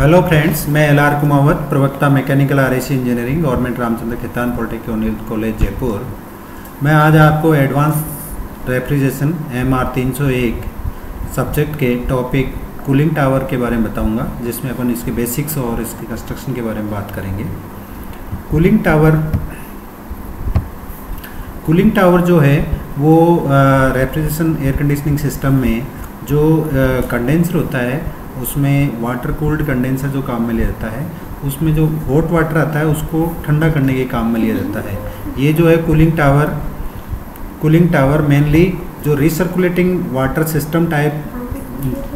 Hello friends मैं L R Kumawat, प्रवक्ता mechanical or engineering government Ramchandra Khetan polytechnic college Jaipur मैं आज आपको एडवांस रेफ्रिजरेशन एम आर तीन सौ एक सब्जेक्ट के टॉपिक कूलिंग टावर के बारे में बताऊँगा, जिसमें अपन इसके बेसिक्स और इसके कंस्ट्रक्शन के बारे में बात करेंगे। कूलिंग टावर कूलिंग टावर जो है, वो रेफ्रिजरेशन एयर कंडीशनिंग सिस्टम में जो कंडेंसर होता है उसमें वाटर कूल्ड कंडेंसर जो काम में लिया जाता है, उसमें जो हॉट वाटर आता है, उसको ठंडा करने के काम में लिया जाता है। ये जो है cooling tower cooling tower mainly जो recirculating water system type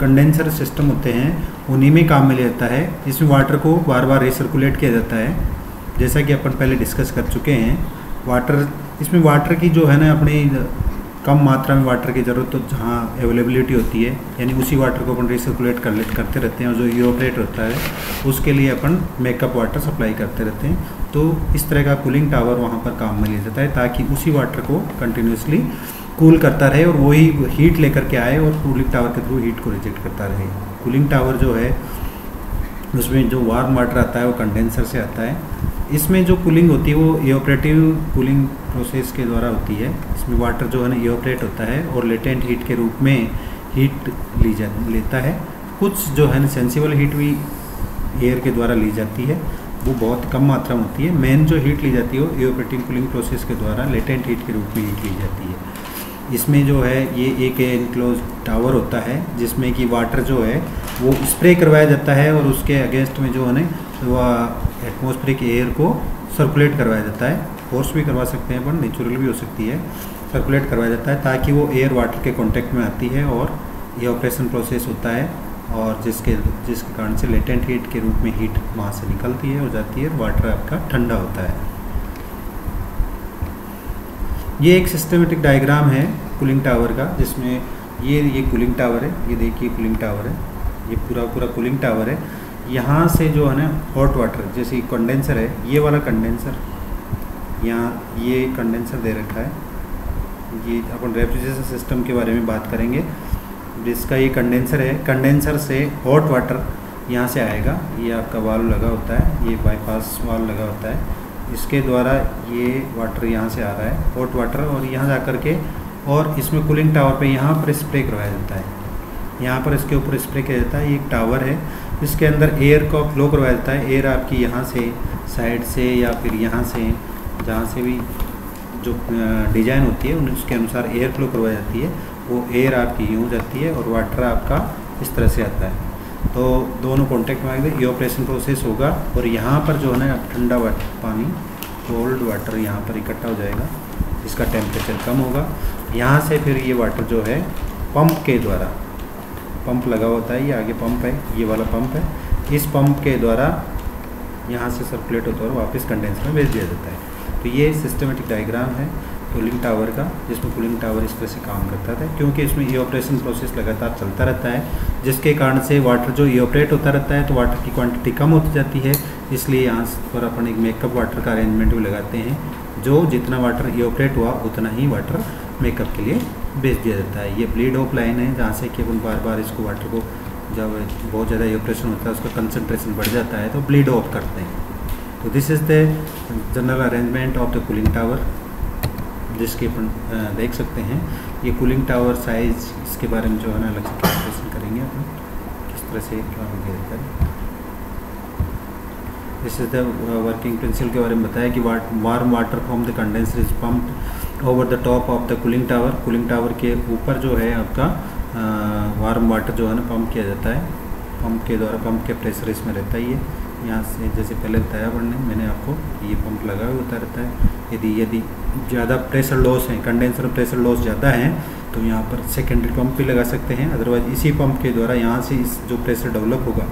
condenser system होते हैं, उन्हीं में काम में लिया जाता है। इसमें वाटर को बार बार रिसर्कुलेट किया जाता है। जैसा कि अपन पहले डिस्कस कर चुके हैं वाटर इसमें वाटर की जो है ना अपनी कम मात्रा में वाटर की ज़रूरत तो जहाँ अवेलेबिलिटी होती है, यानी उसी वाटर को अपन रिसर्कुलेट कर करते रहते हैं और जो यूपरेट होता है, उसके लिए अपन मेकअप वाटर सप्लाई करते रहते हैं। तो इस तरह का कूलिंग टावर वहाँ पर काम में लिया जाता है, ताकि उसी वाटर को कंटिन्यूसली कूल करता रहे और वही हीट लेकर के आए और कूलिंग टावर के थ्रू हीट को रिजेक्ट करता रहे। कूलिंग टावर जो है, उसमें जो वार्म वाटर आता है, वो कंडेंसर से आता है। इसमें जो कूलिंग होती है, वो इोपरेटिव कूलिंग प्रोसेस के द्वारा होती है। इसमें वाटर जो है ना इोपरेट होता है और लेटेंट हीट के रूप में हीट ली जा, लेता है। कुछ जो है ना सेंसिबल हीट भी एयर के द्वारा ली जाती है। वो बहुत कम मात्रा में होती है। मेन जो हीट ली जाती है, वो इोपरेटिव कूलिंग प्रोसेस के द्वारा लेटेंट हीट के रूप में हीट ली जाती है। इसमें जो है, ये एक इनक्लोज टावर होता है, जिसमें कि वाटर जो है, वो स्प्रे करवाया जाता है और उसके अगेंस्ट में जो है ना एटमॉस्फेरिक एयर को सर्कुलेट करवाया जाता है। फोर्स भी करवा सकते हैं पर नेचुरल भी हो सकती है। सर्कुलेट करवाया जाता है ताकि वो एयर वाटर के कॉन्टेक्ट में आती है और ये ऑपरेशन प्रोसेस होता है और जिसके जिसके कारण से लेटेंट हीट के रूप में हीट वहाँ से निकलती है और जाती है वाटर आपका ठंडा होता है। ये एक सिस्टमेटिक डायग्राम है कूलिंग टावर का, जिसमें ये ये कूलिंग टावर है, ये देखिए कूलिंग टावर है। ये पूरा पूरा कूलिंग टावर है। यहाँ से जो है ना हॉट वाटर जैसे कंडेंसर है, ये वाला कंडेंसर यहाँ ये कंडेंसर दे रखा है। ये अपन रेफ्रिजरेशन सिस्टम के बारे में बात करेंगे। जिसका ये कंडेंसर है कंडेंसर से हॉट वाटर यहाँ से आएगा। ये आपका वाल्व लगा होता है, ये बाईपास वाल्व लगा होता है। इसके द्वारा ये वाटर यहाँ से आ रहा है हॉट वाटर और यहाँ जा कर के, और इसमें कूलिंग टावर पे यहाँ पर स्प्रे करवाया जाता है। यहाँ पर इसके ऊपर स्प्रे किया जाता है, ये एक टावर है। इसके अंदर एयर को फ्लो करवाया जाता है। एयर आपकी यहाँ से साइड से या फिर यहाँ से, जहाँ से भी जो डिज़ाइन होती है उसके अनुसार एयर फ्लो करवाई जाती है। वो एयर आपकी यूँ जाती है और वाटर आपका इस तरह से आता है। तो दोनों कॉन्टेक्ट में आएँगे। ये ऑपरेशन प्रोसेस होगा और यहाँ पर जो है ना, ठंडा वाटर पानी कोल्ड वाटर यहाँ पर इकट्ठा हो जाएगा। इसका टेम्परेचर कम होगा। यहाँ से फिर ये वाटर जो है पंप के द्वारा पंप लगा होता है, ये आगे पंप है, ये वाला पंप है। इस पंप के द्वारा यहाँ से सर्कुलेट होता है और वापस कंडेंसर में भेज दिया जाता है। तो ये सिस्टमेटिक डायग्राम है कूलिंग टावर का, जिसमें कूलिंग टावर इस तरह से काम करता था, क्योंकि इसमें ई ऑपरेशन प्रोसेस लगातार चलता रहता है, जिसके कारण से वाटर जो ई ऑपरेट होता रहता है तो वाटर की क्वांटिटी कम होती जाती है। इसलिए यहाँ पर अपन एक मेकअप वाटर का अरेंजमेंट भी लगाते हैं, जो जितना वाटर ई ऑपरेट हुआ, उतना ही वाटर मेकअप के लिए भेज दिया जाता है। ये ब्लीड ऑफ़ लाइन है, जहाँ से कि अपन बार बार इसको वाटर को जब बहुत ज़्यादा ऑपरेशन होता है, उसका कंसनट्रेशन बढ़ जाता है तो ब्लीड ऑफ़ करते हैं। तो this is the general arrangement of the cooling tower जिसके अपन देख सकते हैं। ये कूलिंग टावर साइज़ इसके बारे में जो है ना, अलग से कैलकुलेशन करेंगे अपन, किस तरह से this is the working principle के बारे में बताया कि warm water from the condenser is pumped over the top of the cooling tower cooling tower के ऊपर जो है आपका वार्म वाटर जो है ना पंप किया जाता है। पंप के द्वारा पंप के प्रेशर इसमें रहता ही है। यहाँ से जैसे पहले बताया पढ़ने मैंने आपको ये पंप लगा हुआ होता रहता है। यदि यदि ज़्यादा प्रेशर लॉस है कंडेंसर प्रेशर लॉस ज़्यादा है तो यहाँ पर सेकेंडरी पंप भी लगा सकते हैं। अदरवाइज़ इसी पंप के द्वारा यहाँ से इस जो प्रेशर डेवलप होगा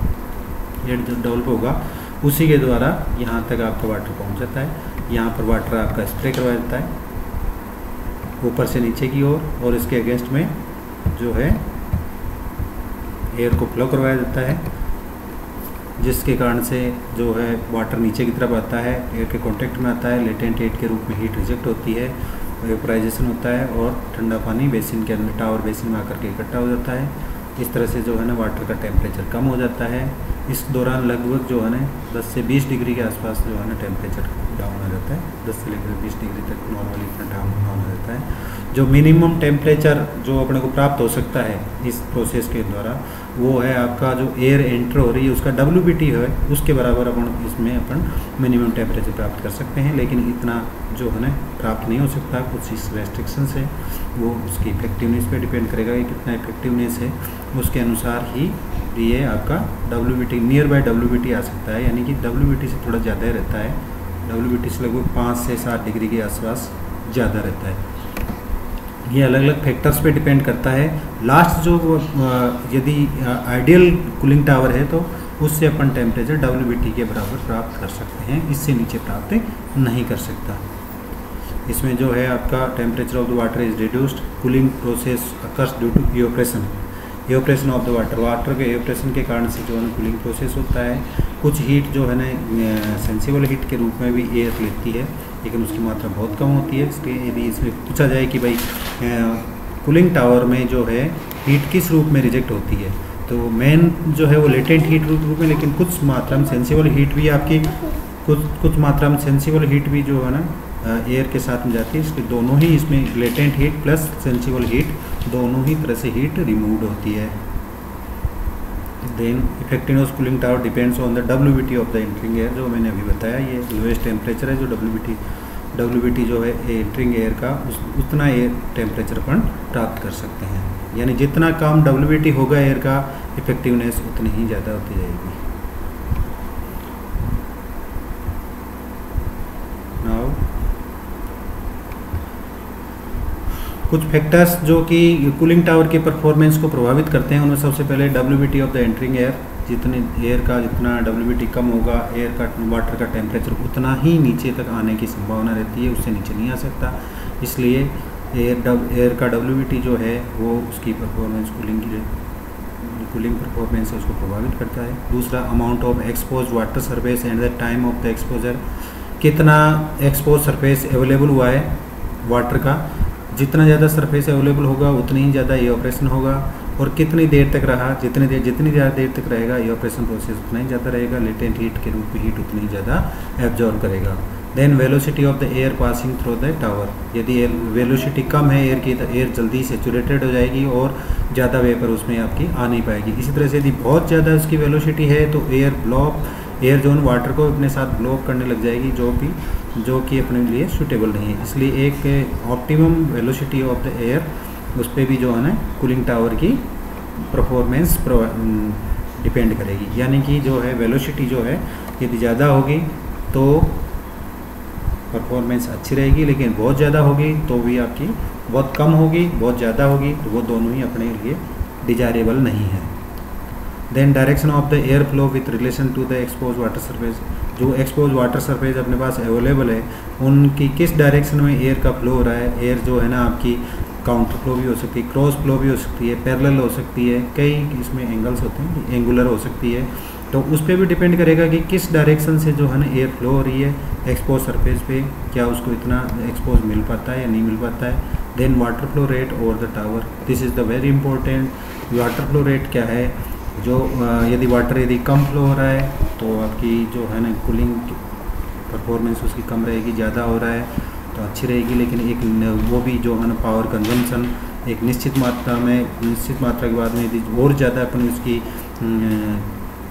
जो डेवलप होगा, उसी के द्वारा यहाँ तक आपका वाटर पहुँच जाता है। यहाँ पर वाटर आपका स्प्रे करवाया जाता है। ऊपर से नीचे की ओर और, और इसके अगेंस्ट में जो है एयर को फ्लो करवाया जाता है जिसके कारण से जो है वाटर नीचे की तरफ़ आता है एयर के कांटेक्ट में आता है लेटेंट एट के रूप में हीट रिजेक्ट होती है वेपराइजेशन होता है और ठंडा पानी बेसिन के अंदर टावर बेसिन में आकर के इकट्ठा हो जाता है। इस तरह से जो है ना वाटर का टेम्परेचर कम हो जाता है। इस दौरान लगभग जो है ना 10 से 20 डिग्री के आसपास जो है ना टेम्परेचर डाउन हो जाता है। 10 से लेकर 20 डिग्री तक नॉर्मली इतना डाउन डाउन हो जाता है। जो मिनिमम टेम्परेचर जो अपने को प्राप्त हो सकता है इस प्रोसेस के द्वारा वो है आपका जो एयर एंटर हो रही है, उसका डब्ल्यू बी टी है, उसके बराबर अपन इसमें अपन मिनिमम टेम्परेचर प्राप्त कर सकते हैं, लेकिन इतना जो है ना, प्राप्त नहीं हो सकता, कुछ इस रेस्ट्रिक्शन से वो उसकी इफेक्टिवनेस पे डिपेंड करेगा कि कितना इफेक्टिवनेस है। उसके अनुसार ही ये आपका W B T near by W B T आ सकता है, यानी कि डब्ल्यू बी टी से थोड़ा ज़्यादा रहता है डब्ल्यू बी टी से लगभग पाँच से सात डिग्री के आसपास ज़्यादा रहता है। ये अलग अलग फैक्टर्स पे डिपेंड करता है। लास्ट जो यदि आइडियल कूलिंग टावर है तो उससे अपन टेम्परेचर डब्ल्यू के बराबर प्राप्त कर सकते हैं। इससे नीचे प्राप्त नहीं कर सकता। इसमें जो है आपका temperature of the water is reduced cooling process occurs due to evaporation evaporation of the water water के एओप्रेशन के कारण से जो है ना कूलिंग प्रोसेस होता है। कुछ हीट जो है ना सेंसिबल हीट के रूप में भी एयर लेती है। लेकिन उसकी मात्रा बहुत कम होती है। इसलिए यदि इसमें पूछा जाए कि भाई कूलिंग टावर में जो है हीट किस रूप में रिजेक्ट होती है? तो मेन जो है वो लेटेंट हीट रूप में, लेकिन कुछ मात्रा में सेंसिबल हीट भी आपकी, कुछ कुछ मात्रा में सेंसिबल हीट भी जो है ना एयर के साथ में जाती है। इसलिए दोनों ही इसमें latent heat plus sensible heat दोनों ही तरह से हीट रिमूव होती है। Then effectiveness cooling tower depends on the W of the entering air जो मैंने अभी बताया, ये लोएस्ट टेम्परेचर है जो डब्ल्यू बी डब्ल्यू जो है एंट्रिंग एयर का, उस, उतना एयर टेम्परेचर अपन प्राप्त कर सकते हैं। यानी जितना कम डब्ल्यू होगा एयर का इफेक्टिवनेस उतनी ही ज़्यादा होती जाएगी। कुछ फैक्टर्स जो कि कूलिंग टावर के परफॉर्मेंस को प्रभावित करते हैं, उनमें सबसे पहले WBT of the entering air जितने एयर का जितना डब्ल्यूबीटी कम होगा एयर का वाटर का टेम्परेचर उतना ही नीचे तक आने की संभावना रहती है, उससे नीचे नहीं आ सकता। इसलिए एयर डब एयर का डब्ल्यू जो है, वो उसकी परफॉर्मेंस कूलिंग की कूलिंग परफॉर्मेंस है, उसको प्रभावित करता है। दूसरा amount of expose water surface and the time of the exposure कितना एक्सपोज सरफेस अवेलेबल हुआ है वाटर का? जितना ज़्यादा सरफेस अवेलेबल होगा, उतनी ही ज़्यादा ये ऑपरेशन होगा। और कितनी देर तक रहा, जितनी देर, जितनी ज़्यादा देर तक रहेगा ये ऑपरेशन प्रोसेस उतना ही ज़्यादा रहेगा। लेटेंट हीट के रूप में हीट उतनी ही ज़्यादा एब्जॉर्व करेगा। Then velocity of the air passing through the tower यदि वेलोसिटी कम है एयर की तो एयर जल्दी सेचुरेटेड हो जाएगी और ज़्यादा वेपर उसमें आपकी आ नहीं पाएगी। इसी तरह से यदि बहुत ज़्यादा उसकी वेलोसिटी है तो air block air zone water को अपने साथ ब्लॉक करने लग जाएगी, जो भी, जो कि अपने लिए सूटेबल नहीं है। इसलिए एक optimum velocity of the air उस पर भी जो है ना कूलिंग टावर की परफॉर्मेंस डिपेंड करेगी। यानी कि जो है वेलोसिटी जो है, यदि ज़्यादा होगी तो परफॉर्मेंस अच्छी रहेगी, लेकिन बहुत ज़्यादा होगी तो भी आपकी बहुत कम होगी, बहुत ज़्यादा होगी तो वो दोनों ही अपने लिए डिजायरेबल नहीं है। Then direction of the air flow with relation to the expose water surface जो एक्सपोज वाटर सरफेस अपने पास अवेलेबल है, उनकी किस डायरेक्शन में एयर का फ्लो हो रहा है? एयर जो है ना आपकी काउंटर फ्लो भी हो सकती है क्रॉस फ्लो भी हो सकती है पैरेलल हो सकती है, कई इसमें एंगल्स होते हैं एंगुलर हो सकती है। तो उस पर भी डिपेंड करेगा कि किस डायरेक्शन से जो है ना एयर फ्लो हो रही है एक्सपोज सरफेस पे, क्या उसको इतना एक्सपोज मिल पाता है या नहीं मिल पाता है। Then water flow rate over the tower this is the very important water flow rate क्या है? जो यदि वाटर यदि कम फ्लो हो रहा है तो आपकी जो है ना कूलिंग परफॉर्मेंस उसकी कम रहेगी, ज़्यादा हो रहा है तो अच्छी रहेगी। लेकिन एक वो भी जो है ना पावर कंजम्पशन एक निश्चित मात्रा में, निश्चित मात्रा के बाद में यदि और ज़्यादा अपन उसकी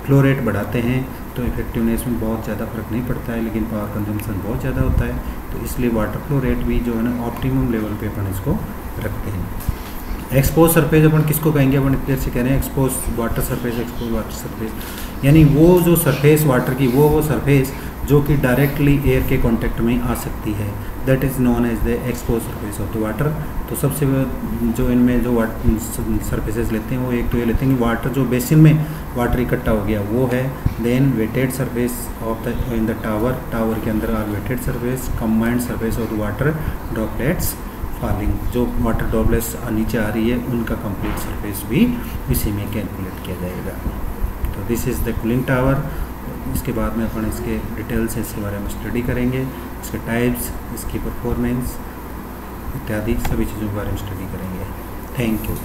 फ्लो रेट बढ़ाते हैं तो इफेक्टिवनेस में बहुत ज़्यादा फ़र्क नहीं पड़ता है, लेकिन पावर कंजम्पशन बहुत ज़्यादा होता है। तो इसलिए वाटर फ्लो रेट भी जो है ना ऑप्टिमम लेवल पे अपन इसको रखते हैं। एक्सपोज सरफेस अपन किसको कहेंगे? अपन क्लियर से कह रहे हैं expose water surface expose water surface यानी वो जो सरफेस वाटर की, वो वो सरफेस जो कि डायरेक्टली एयर के कांटेक्ट में आ सकती है. That is known as the expose surface of the water तो सबसे जो इनमें जो सरफेसेस लेते हैं, वो एक तो ये लेते हैं कि वाटर जो बेसिन में वाटर इकट्ठा हो गया, वो है then wetted surface of the in the tower tower के अंदर are wetted surface combined surface of the water droplets falling जो वाटर ड्रॉपलेट्स नीचे आ रही है, उनका कंप्लीट सरफेस भी इसी में कैलकुलेट किया जाएगा। तो this is the cooling tower इसके बाद में अपन इसके डिटेल्स इसके बारे में स्टडी करेंगे। इसके टाइप्स इसकी परफॉर्मेंस इत्यादि सभी चीज़ों के बारे में स्टडी करेंगे। Thank you